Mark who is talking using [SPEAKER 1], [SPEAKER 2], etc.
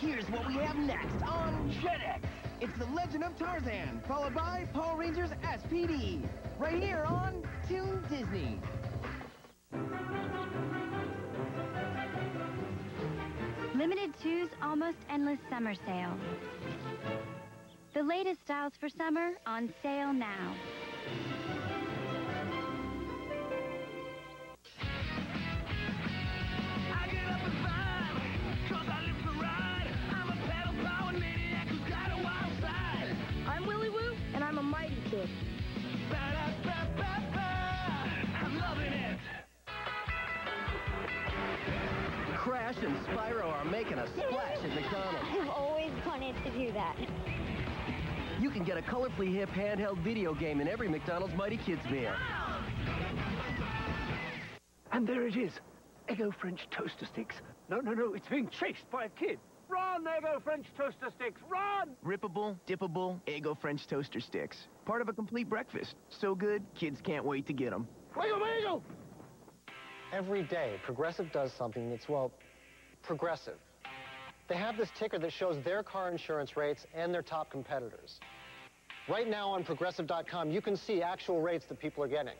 [SPEAKER 1] Here's what we have next on Jetix. It's The Legend of Tarzan, followed by Power Rangers SPD. Right here on Toon Disney.
[SPEAKER 2] Limited Too's Almost Endless Summer Sale. The latest styles for summer on sale now.
[SPEAKER 3] It.
[SPEAKER 1] Crash and Spyro are making a splash at McDonald's.
[SPEAKER 4] I've always wanted to do that.
[SPEAKER 1] You can get a colorfully hip handheld video game in every McDonald's Mighty Kids meal.
[SPEAKER 5] And there it is. Eggo French toaster sticks. No, no, no, it's being chased by a kid. Run, Eggo French toaster sticks, run!
[SPEAKER 6] Rippable, dippable, Eggo French toaster sticks. Part of a complete breakfast. So good, kids can't wait to get them.
[SPEAKER 5] Wiggle, wiggle!
[SPEAKER 7] Every day, Progressive does something that's, well, progressive. They have this ticker that shows their car insurance rates and their top competitors. Right now on Progressive.com, you can see actual rates that people are getting.